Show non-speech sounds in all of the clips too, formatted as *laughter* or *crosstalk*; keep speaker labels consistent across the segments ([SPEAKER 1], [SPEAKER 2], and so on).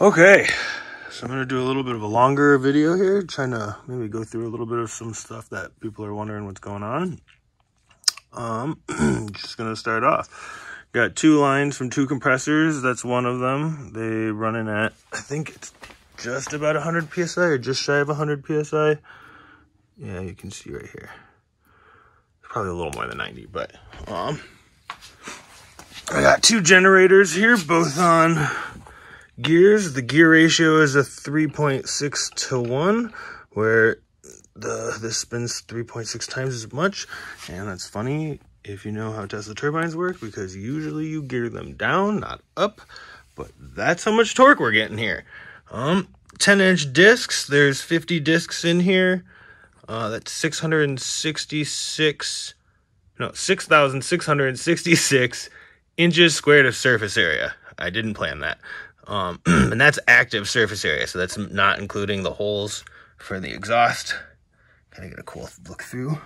[SPEAKER 1] Okay, so I'm going to do a little bit of a longer video here, trying to maybe go through a little bit of some stuff that people are wondering what's going on. Um, *clears throat* just going to start off. Got two lines from two compressors. That's one of them. They running at, I think it's just about 100 PSI or just shy of 100 PSI. Yeah, you can see right here. Probably a little more than 90, but, um, I got two generators here, both on gears. The gear ratio is a 3.6 to 1, where the this spins 3.6 times as much. And that's funny if you know how Tesla turbines work, because usually you gear them down, not up. But that's how much torque we're getting here. Um, 10 inch discs. There's 50 discs in here. Uh, that's 666, no, 6,666 inches squared of surface area. I didn't plan that. Um, *clears throat* and that's active surface area, so that's not including the holes for the exhaust. Kind of get a cool look through.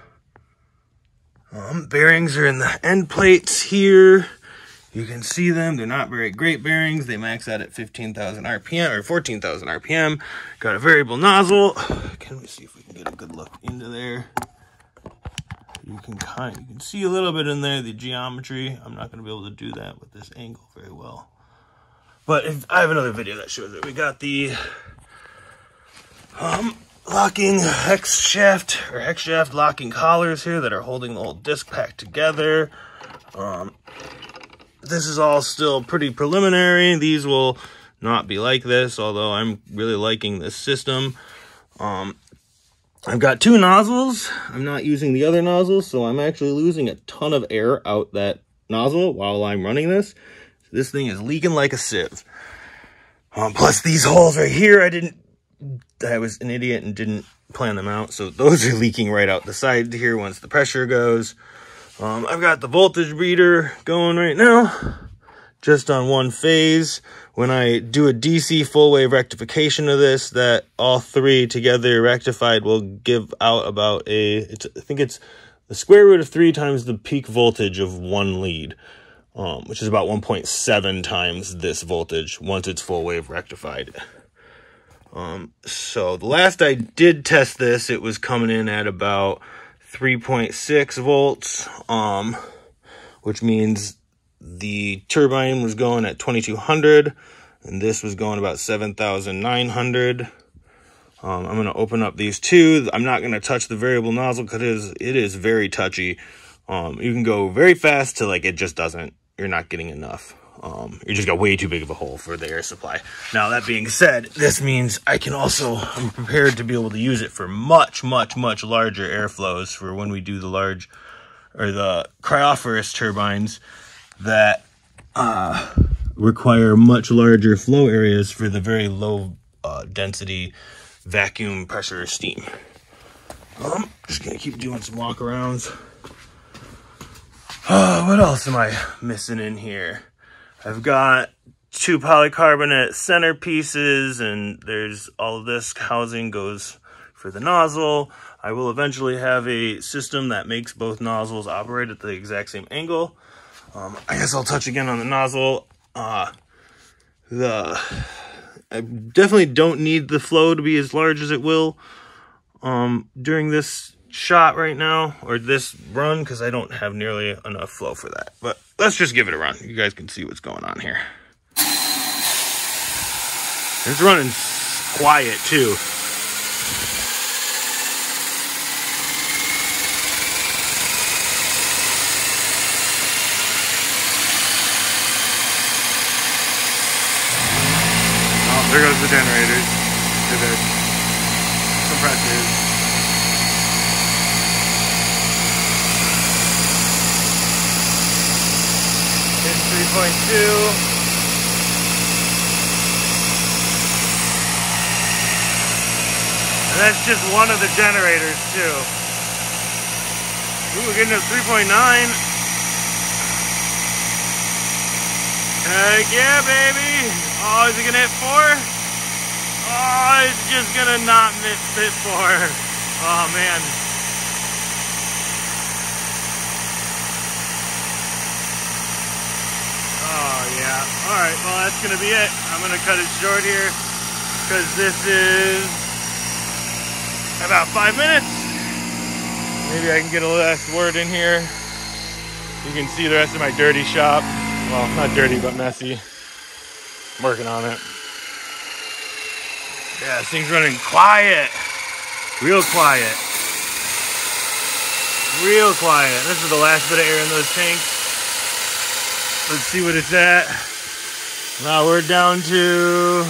[SPEAKER 1] Um, bearings are in the end plates here. You can see them. They're not very great bearings. They max out at 15,000 RPM or 14,000 RPM. Got a variable nozzle. Can we see if we can get a good look into there? You can kind you can see a little bit in there the geometry. I'm not going to be able to do that with this angle very well. But if, I have another video that shows it. We got the um, locking hex shaft or hex shaft locking collars here that are holding the whole disc pack together. Um, this is all still pretty preliminary. These will not be like this, although I'm really liking this system. Um, I've got two nozzles. I'm not using the other nozzles, so I'm actually losing a ton of air out that nozzle while I'm running this. This thing is leaking like a sieve. Um, plus these holes right here, I didn't, I was an idiot and didn't plan them out. So those are leaking right out the side here once the pressure goes. Um, I've got the voltage reader going right now, just on one phase. When I do a DC full wave rectification of this, that all three together rectified will give out about a, I think it's the square root of three times the peak voltage of one lead um, which is about 1.7 times this voltage once it's full wave rectified. Um, so the last I did test this, it was coming in at about 3.6 volts, um, which means the turbine was going at 2200 and this was going about 7,900. Um, I'm going to open up these two. I'm not going to touch the variable nozzle because it is, it is very touchy. Um, you can go very fast to like it just doesn't you're not getting enough. Um, you just got way too big of a hole for the air supply. Now, that being said, this means I can also, I'm prepared to be able to use it for much, much, much larger airflows for when we do the large, or the cryophorus turbines that uh, require much larger flow areas for the very low uh, density vacuum pressure steam. Um, just gonna keep doing some walkarounds. Oh, what else am I missing in here? I've got two polycarbonate centerpieces and there's all of this housing goes for the nozzle. I will eventually have a system that makes both nozzles operate at the exact same angle. Um, I guess I'll touch again on the nozzle. Uh, the I definitely don't need the flow to be as large as it will um, during this shot right now, or this run, because I don't have nearly enough flow for that. But let's just give it a run. You guys can see what's going on here. It's running quiet, too. Oh, there goes the generators. The compressors. And that's just one of the generators too. Ooh, we're getting to 3.9. Heck yeah, baby. Oh, is it gonna hit four? Oh, it's just gonna not miss hit four. Oh man. Oh, yeah. Alright, well that's gonna be it. I'm gonna cut it short here because this is about five minutes. Maybe I can get a last word in here. You can see the rest of my dirty shop. Well, not dirty, but messy. I'm working on it. Yeah, this thing's running quiet. Real quiet. Real quiet. This is the last bit of air in those tanks. Let's see what it's at. Now we're down to.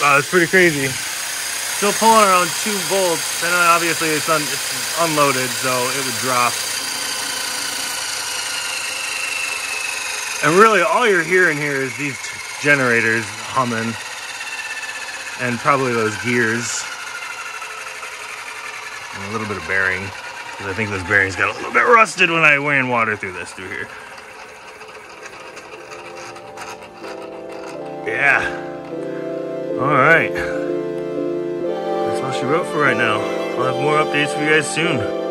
[SPEAKER 1] Wow, it's pretty crazy. Still pulling around two volts, and obviously it's, un it's unloaded, so it would drop. And really, all you're hearing here is these generators humming, and probably those gears, and a little bit of bearing, because I think those bearings got a little bit rusted when I ran water through this through here. Yeah. All right. That's all she wrote for right now. I'll have more updates for you guys soon.